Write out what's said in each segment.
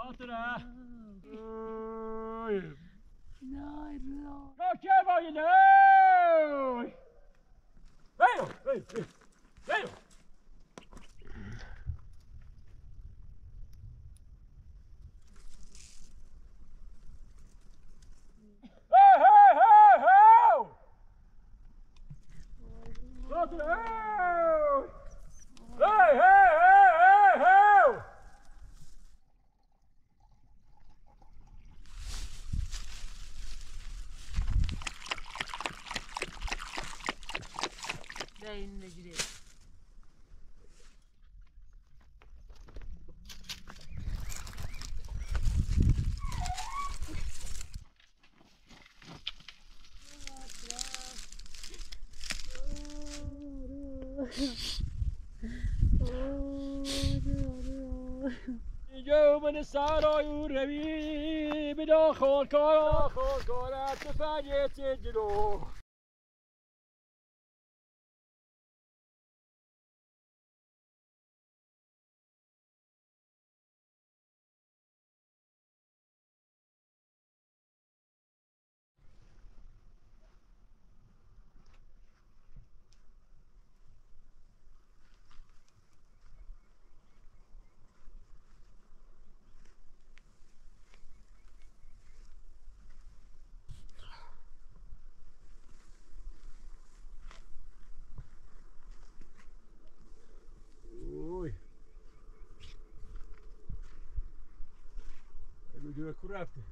Hater det! Oj! Nej då! Rocka varje dag! Hej då! Hej! سرای او روی بدا خورکارا خورکارت به فریت جلو. аккуратно.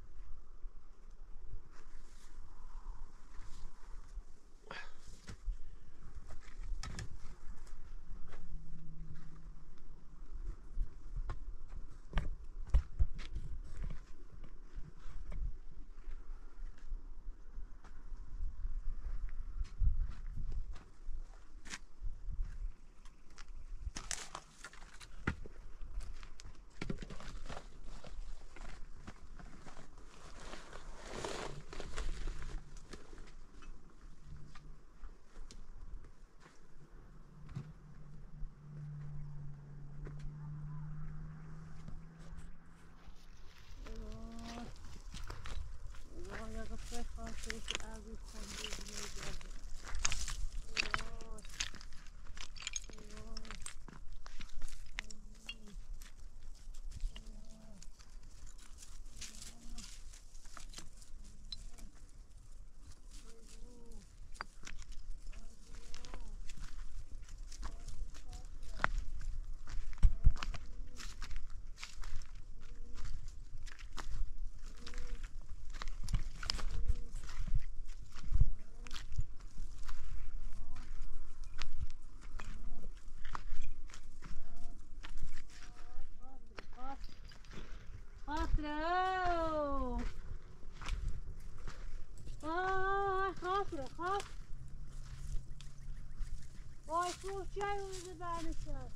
Joe was a dinosaur.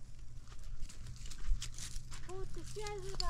Put the feathers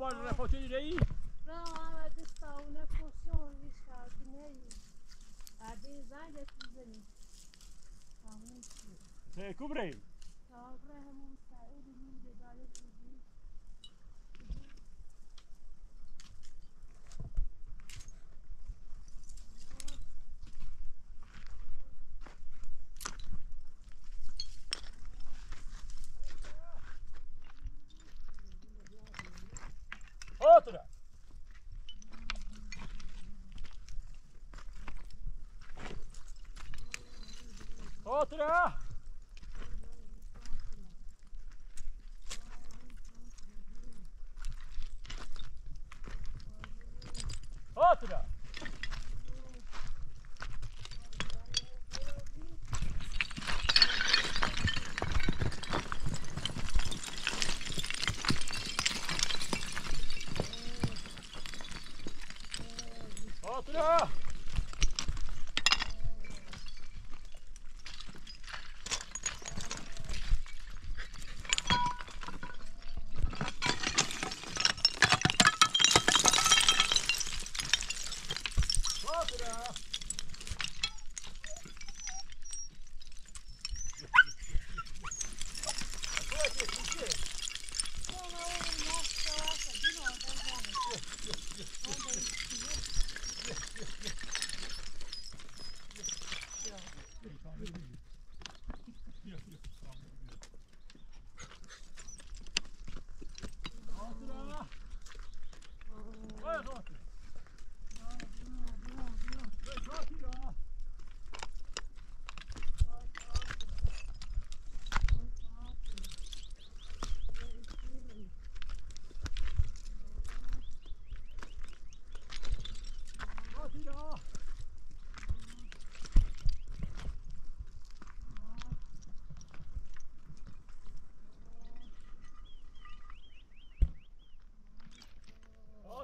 trabalho, né? Faltinha de aí? Não, a área de saúde não funciona, está aqui nem A design é tudo ali. Tá muito. Você cobre? 들어가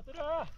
Tata!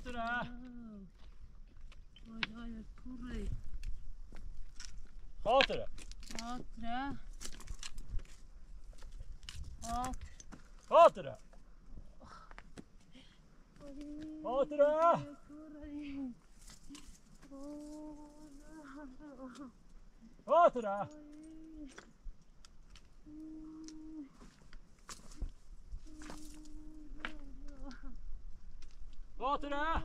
Altura! Olha, olha, corre! Altura! Altura! Altura! Altura! Altura! Altura! Altura! Volta lá!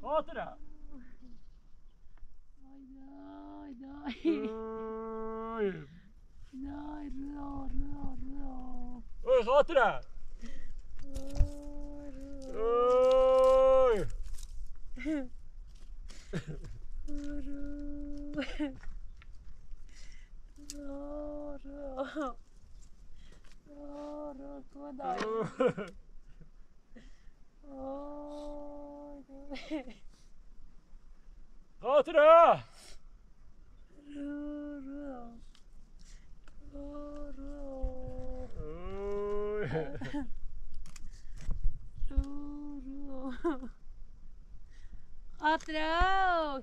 Volta lá! Ai, dai, dai! Dai, rô, rô, rô! Oi, volta lá! Oi! Roro. Roro, tua dói. Roro. Outra! Roro. Roro. Roro. Outra!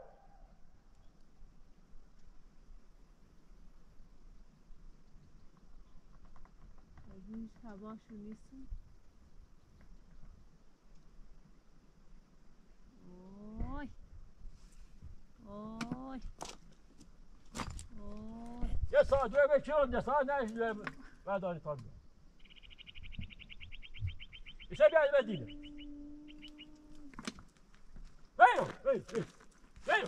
عن شعبان شونيسون Oy. Oy. Oy. Ya sana diyor ben kiron ya sana ne işler ben de hani tanıdım. İşe gelmediydi. Veyo, veyo, veyo. Veyo.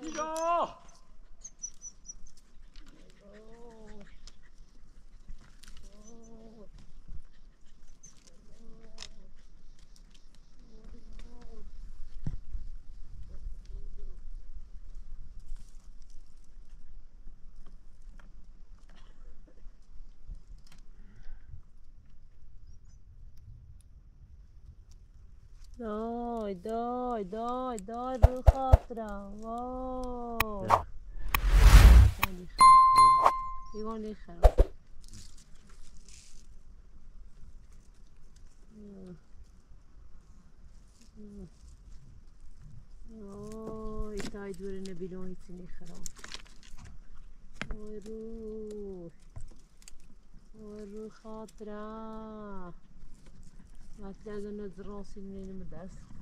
뛰어! No. دای دای دای دای رو خاطرم واو ایوان دیخرم اوی تای دور نبیلون هیچی نیخرم وای روح وای روح خاطرم ما تلاقوا نزرون سنين مدعس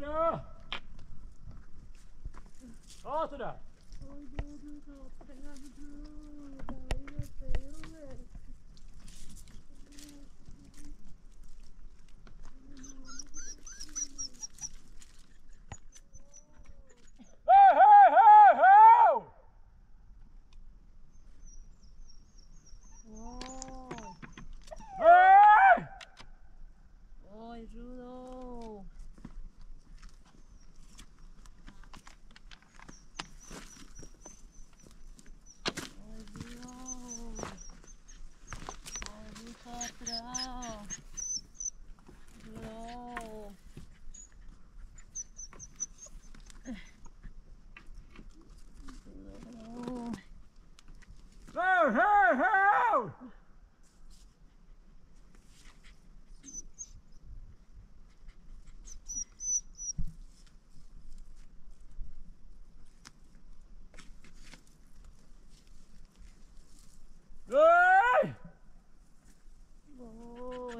Hatıra. Hatıra. Hatıra.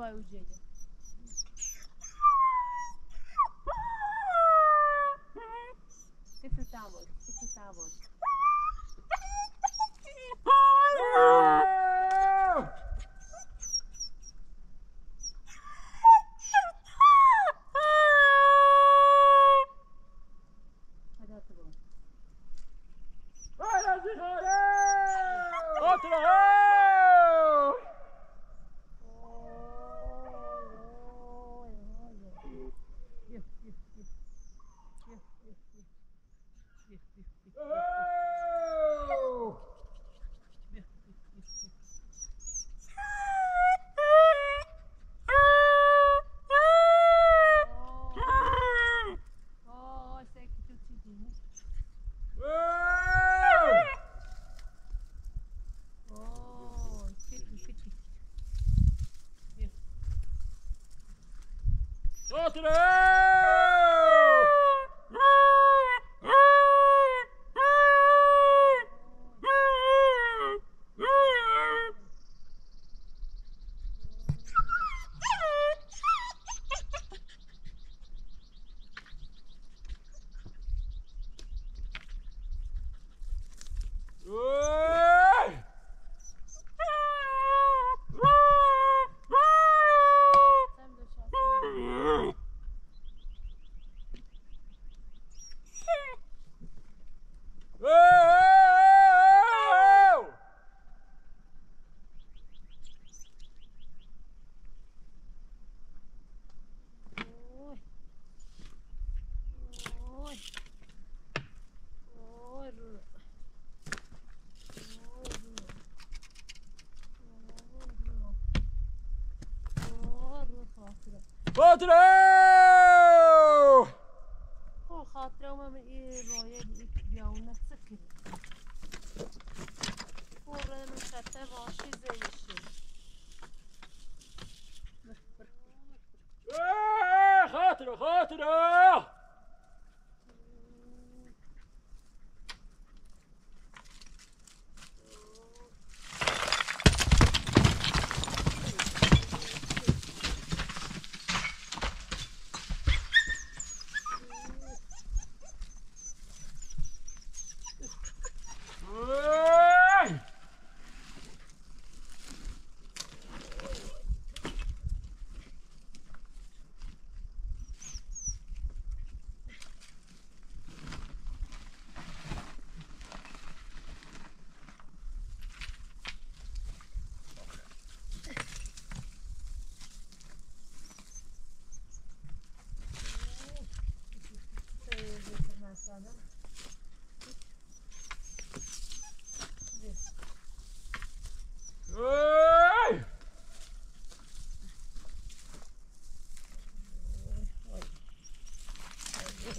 qual é o jeito? Yeah, خاطره من این رویه بیاونه سکر پوره من شده واشی زیشه خاطره خاطره.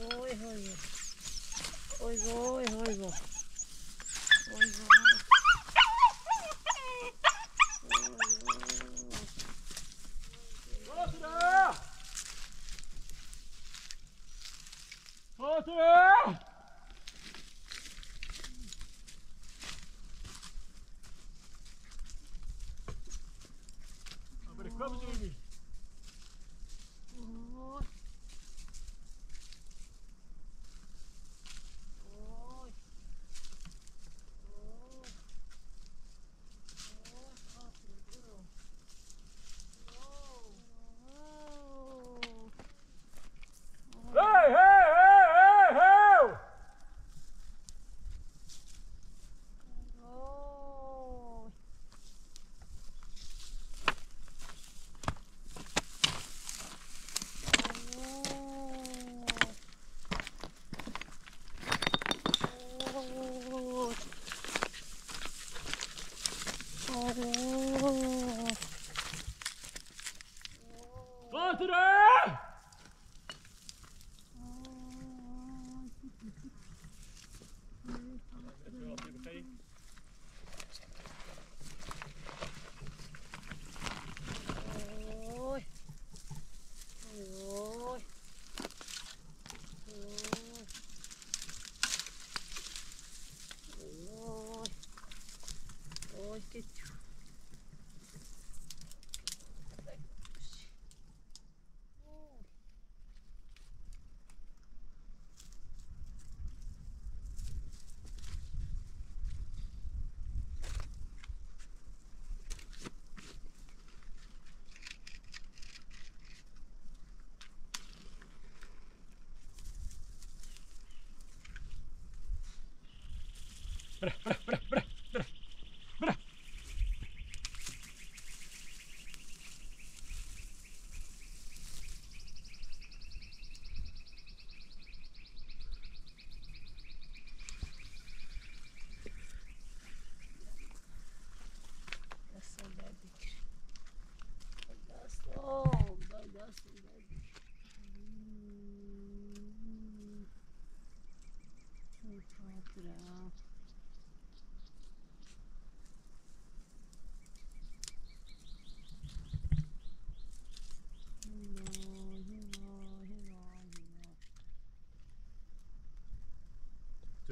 어이구, 어이구. 어이구, 어이구, 어이구. 어이구. 어수라! 어수라! espera, espera, espera.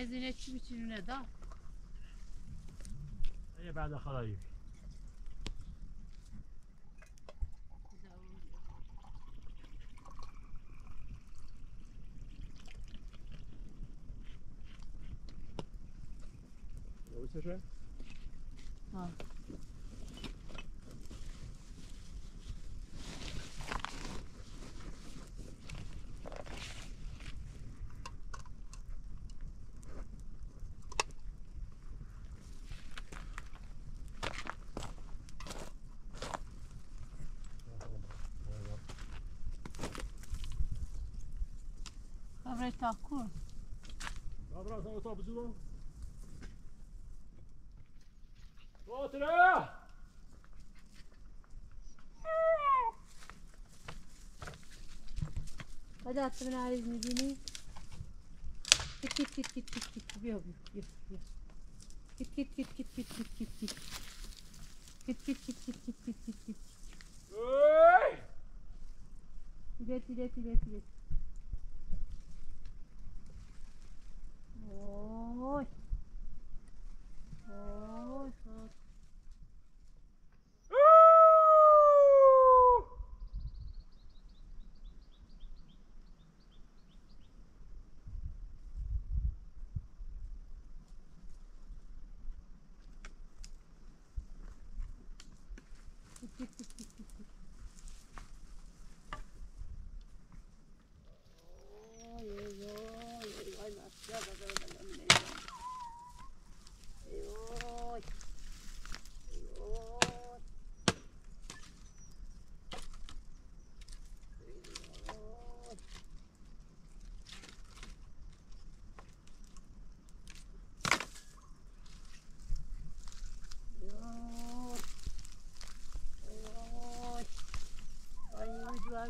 Faiz inekçi biçimine da. Ya ben de kalayım. What was that? Dobra, znowu to obzuło. Otra! Hadi attırın ağzını beni. Git git git git git git. Yok yok yok yok. Git git git git git git git git. Git git git git git git git git. Oi! İlet ilet ilet ilet.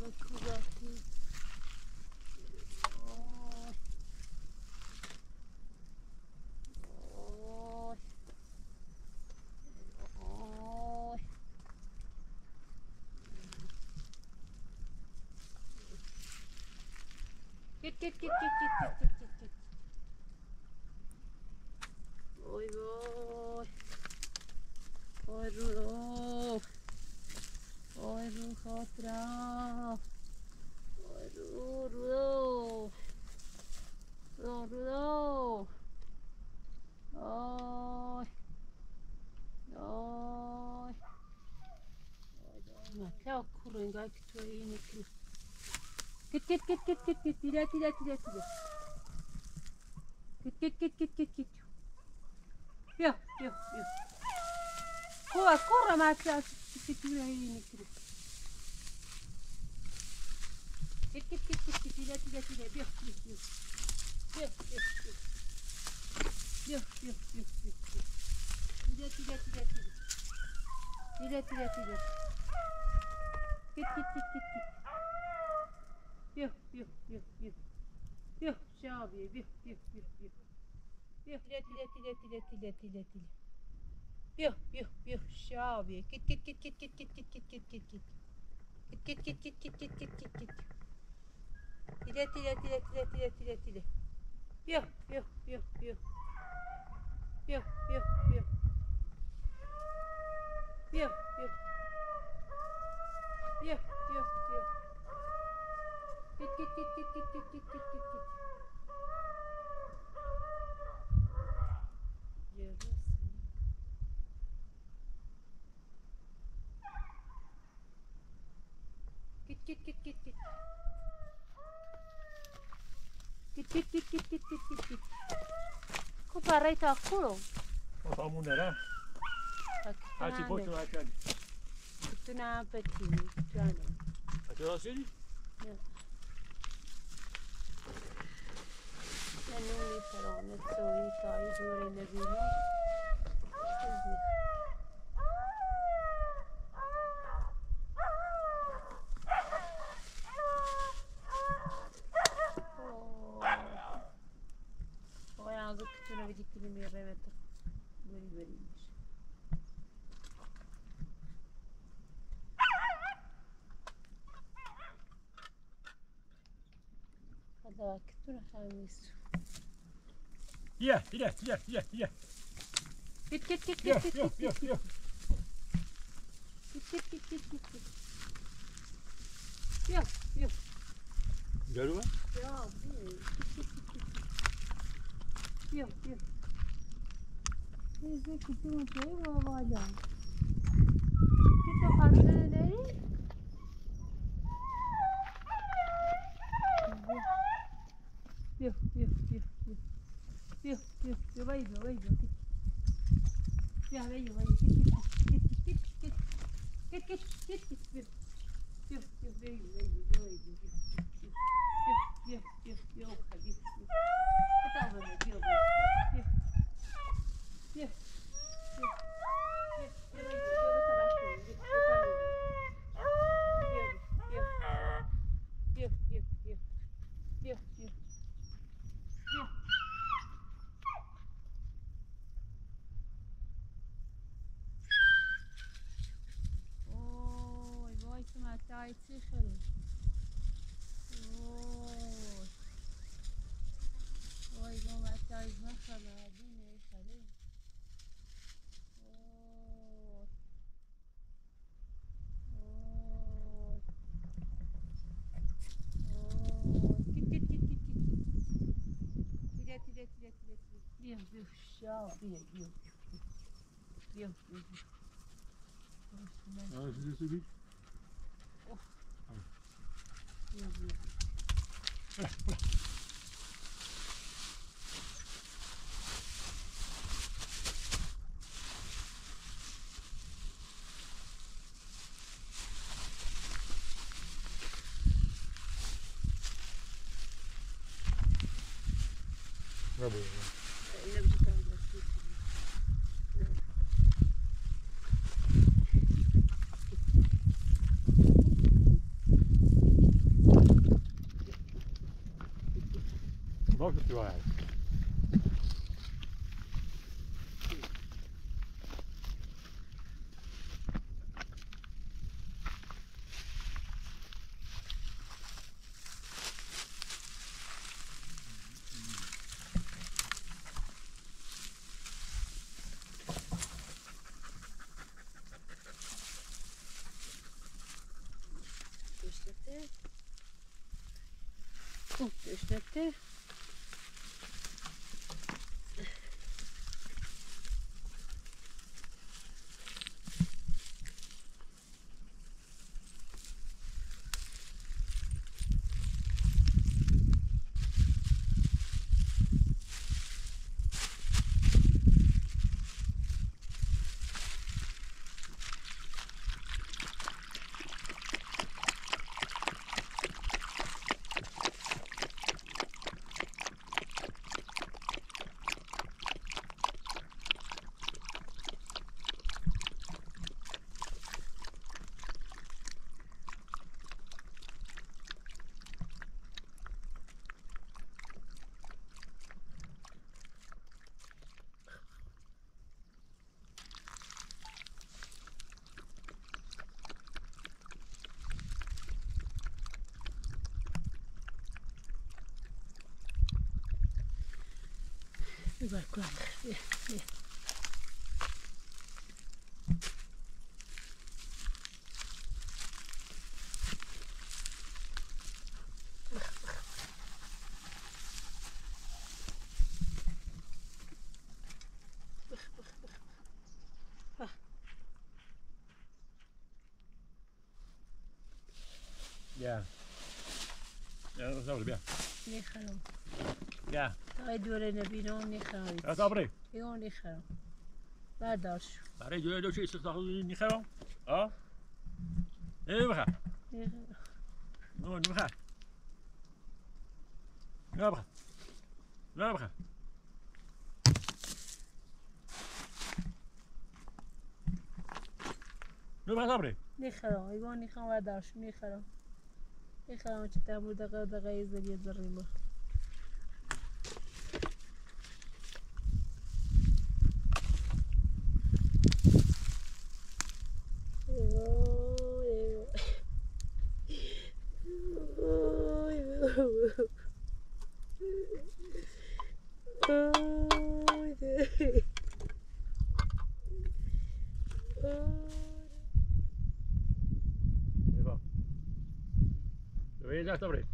Ой, кулаки. Ой. Ой. Ой. Кит, кит, кит, кит, кит, кит, кит. Mach ja kurun gak tu ini tu. Git git git git git git tira tira tira tira. Git git git git git git. Yo yo yo. Kova kurra ma tira tira ini tu. Git git git git git tira tira tira yo yo yo. Yo yo yo. Yo yo yo yo. Tira tira tira tira. Tira tira tira. Git git git git git. Yok yok yok yok. Yok Şabiye yok yok yok yok. Yok ilet ilet ilet ilet ilet ilet ilet. Yok yok yok Şabiye. Git git git git git git git git git git git. Git git git git git git git git git. İlet ilet ilet ilet ilet ilet ilet. Yok yok yok yok. Yok yok yok. Yok Hier, hier, hier. Geht, geht, geht, geht, geht, geht, geht, geht, geht, una petita. Attenzione. E non li farò mezz'oretta, i giorni da vino. Così. Bayağı da kütüğüne bir diktiğini bir yere evet. Böyle böyle. dawakitura hamisu yeah yeah yeah yeah yeah git git git yeah, git yeah, git git git git git git yeah yeah Görüyor musun? Ya, bu. Yok, yok. Biz de kütüm atıyoruz, o var Kütüm atıyoruz. Вверх, вверх, вверх, вверх. Вверх, вверх, давай, давай, давай. Я, давай, давай. Yeah. Тихон. Ой. Ой, голова одна хана, один а не хали. Бег, бег, щал, бег, бег. Бег, бег. А здесь убить? Rubber. drive. Döşnekte. Oh, döşnekte. überall gleich. Ja, ja. Ja. Ja, dat zou het, ja. Nee, ga. Ja. آقای دوره نبینه اون نیخرم از آبره اون نیخرم بردارش برای دوره دوشه استخداخت نیخرم آه ای بخر نه بخر نه بخر نه بخر نه بخر آبره نیخرم ایوان نیخرم بردارش نیخرم نیخرم چه تمور دقیقه دقیقه زریه در ریمه اتجاه تبريد.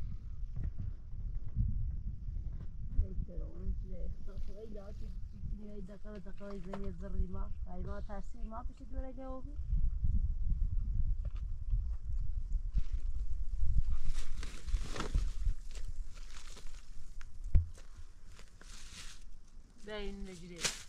باين رجليه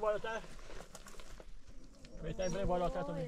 bajlatás? Mész egy bajlatás, ami...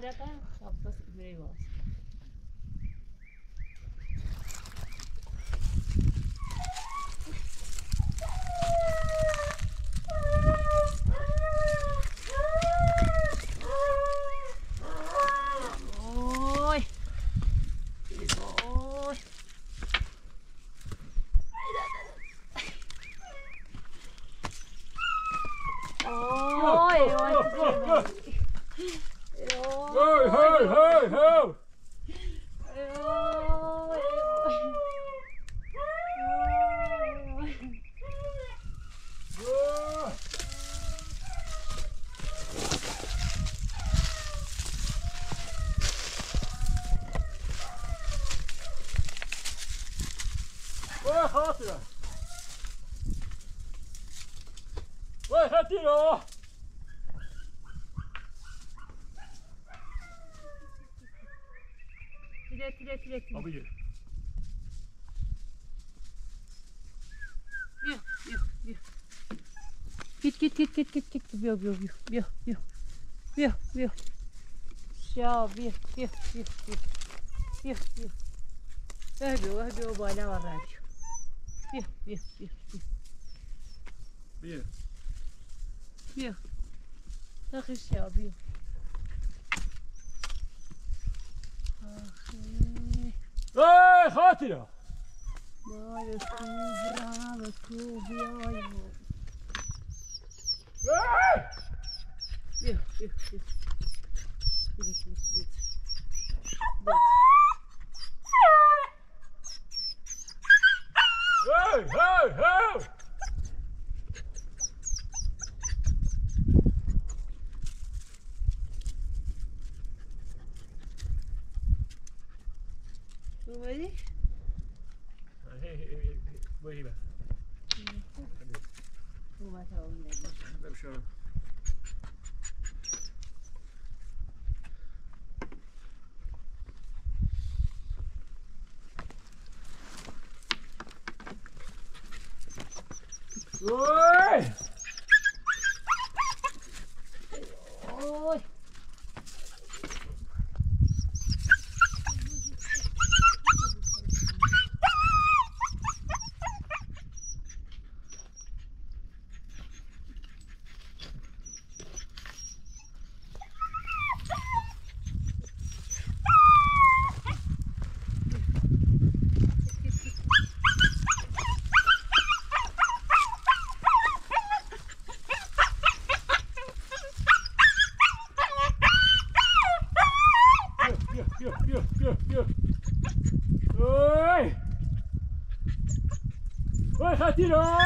जाता है। sürekli. Abi ye. Yok yok yok. Git git git git git git. Yok yok yok yok yok. Yok yok. Ya bir bir bir bir bir bir. Hadi o hadi o bana var hadi. Bir bir bir bir. Bir. Bir. Takış ya bir. Ah, Ej, chodź no! Moje kurwa, kurwa, Ej! Hier, hier, hier. Hier, hier, hier. Hey, hey, hey! you know.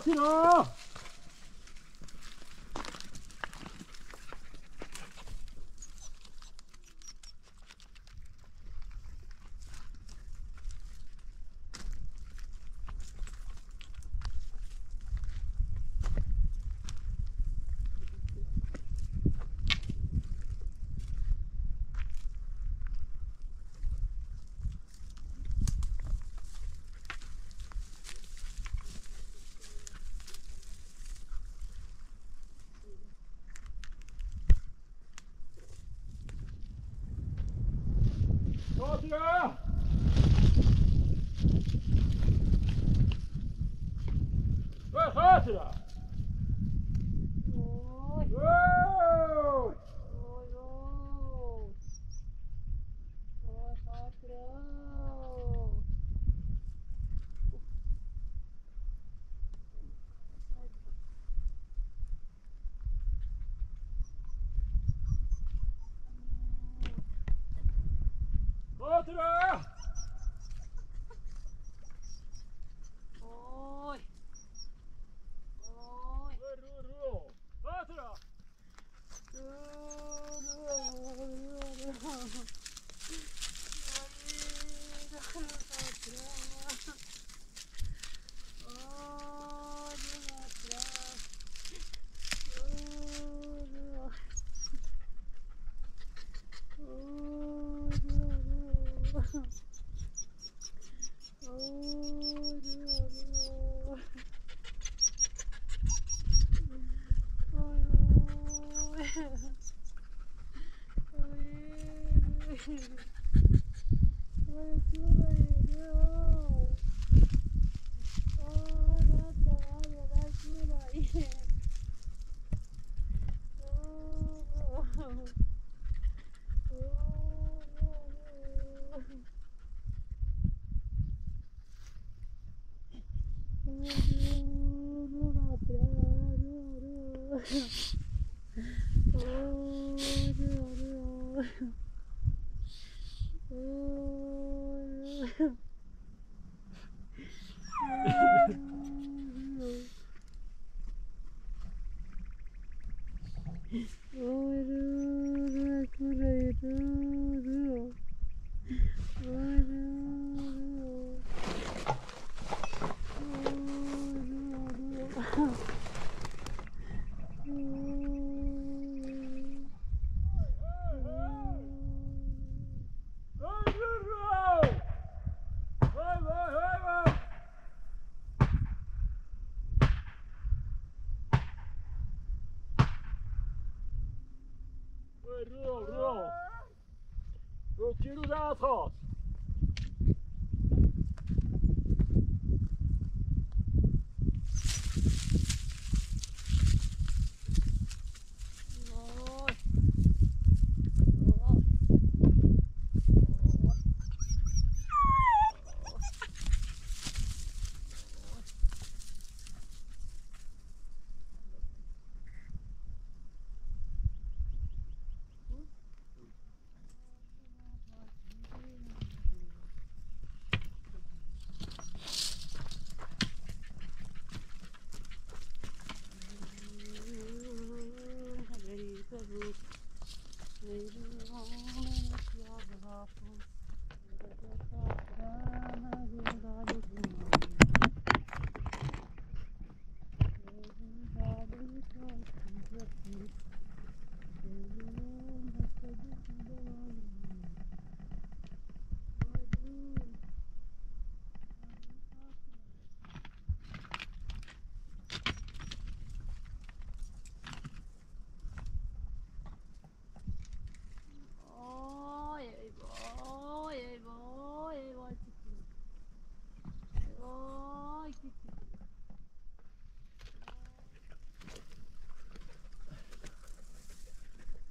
들어! Roger! Order! 어려워 어려워 어려워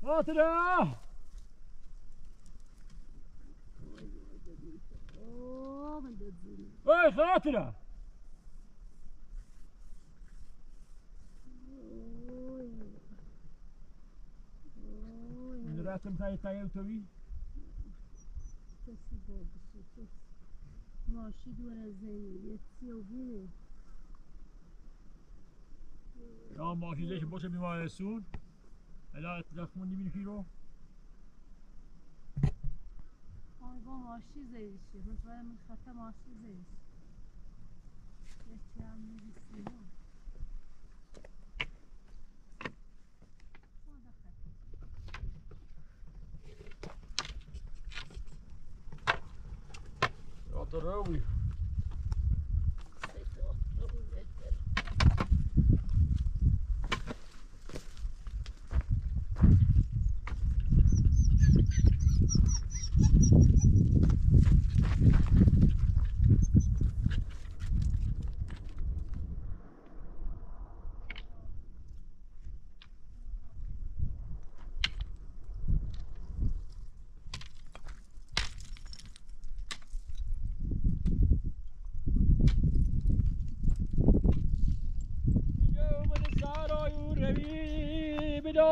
Åter da! من åter da! رفتم تا ایتای اوتوی کسی بود بسید ماشی دور از زمین یه سیو بینه یا ماشی دیش باشه Ela etrafında bir kilo. Hayvan vahşi zeyişi. Mutfağa mutfakta vahşi zeyiş. Geçen bir kilo. Здоровый.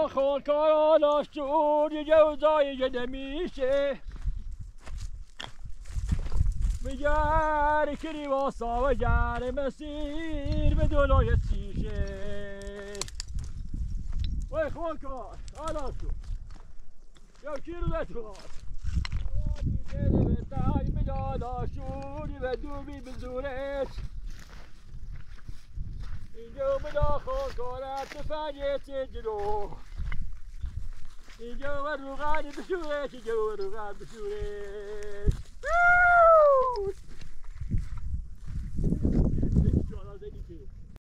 خودکاران آشتور یه جوزایی نمیشه. بگر کری واسا و گر مسیر به دلای سیشه. وی خودکار آلا یا کی رو بتوار به سعی به داداشوری به دومی به اینجا به داخل کارت به فریت جلو. و روغن بشورش اینجا و روغن بشورش